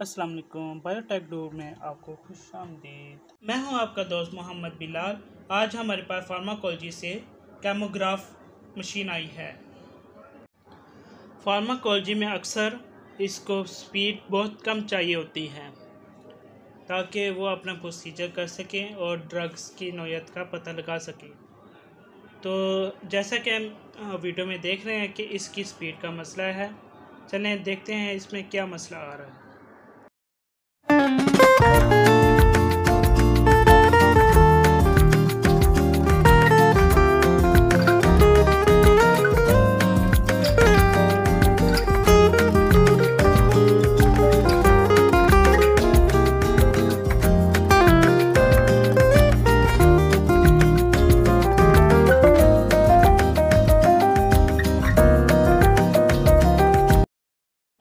अस्सलाम वालेकुम biotech door में आपको खुश आमदीद। मैं हूँ आपका दोस्त मोहम्मद बिलाल। आज हमारे पास फार्माकोलॉजी से कैमोग्राफ मशीन आई है। फार्माकोलॉजी में अक्सर इसको स्पीड बहुत कम चाहिए होती है, ताकि वो अपना प्रोसीजर कर सकें और ड्रग्स की नोयत का पता लगा सकें। तो जैसा कि हम वीडियो में देख रहे हैं कि इसकी स्पीड का मसला है। चलें देखते हैं इसमें क्या मसला आ रहा है।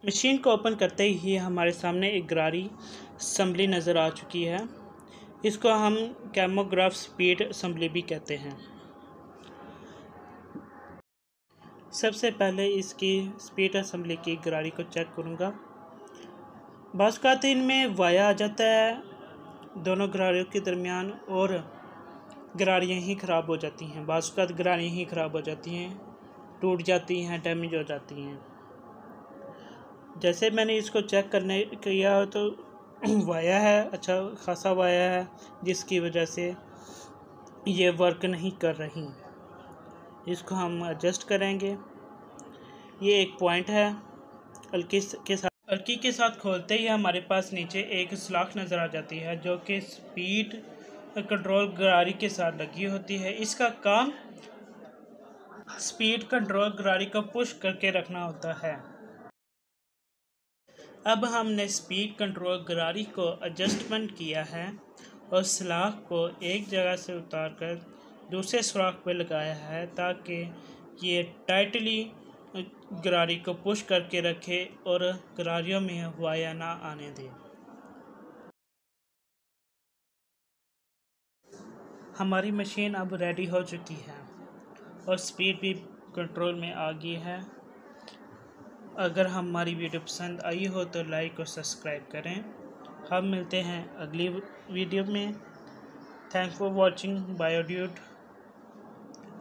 मशीन को ओपन करते ही हमारे सामने एक गरारी असम्बली नज़र आ चुकी है। इसको हम कैमोग्राफ स्पीड असम्बली भी कहते हैं। सबसे पहले इसकी स्पीड असम्बली की गरारी को चेक करूँगा। का इनमें वाया आ जाता है। दोनों गरारियों के दरमियान और गरारियाँ ही ख़राब हो जाती हैं। बाज़ का गरारियाँ ही ख़राब हो जाती हैं। टूट जाती हैं डैमेज हो जाती हैं। जैसे मैंने इसको चेक करने किया तो वाया है अच्छा खासा वाया है, जिसकी वजह से ये वर्क नहीं कर रही। इसको हम एडजस्ट करेंगे। ये एक पॉइंट है। अलकी के साथ अलकी के साथ खोलते ही हमारे पास नीचे एक सलाख नज़र आ जाती है, जो कि स्पीड कंट्रोल गरारी के साथ लगी होती है। इसका काम स्पीड कंट्रोल गरारी को पुश करके रखना होता है। अब हमने स्पीड कंट्रोल गरारी को एडजस्टमेंट किया है और सलाख को एक जगह से उतार कर दूसरे सुराख पर लगाया है ताकि ये टाइटली गरारी को पुश करके रखे और गरारियों में वाया ना आने दे। हमारी मशीन अब रेडी हो चुकी है और स्पीड भी कंट्रोल में आ गई है। अगर हमारी वीडियो पसंद आई हो तो लाइक और सब्सक्राइब करें। हम मिलते हैं अगली वीडियो में। थैंक फॉर वॉचिंग बायोड्यूट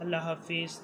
अल्लाह हाफिज़।